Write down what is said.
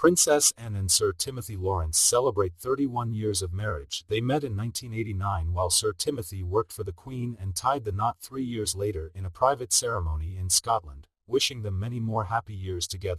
Princess Anne and Sir Timothy Laurence celebrate 31 years of marriage. They met in 1989 while Sir Timothy worked for the Queen and tied the knot three years later in a private ceremony in Scotland, wishing them many more happy years together.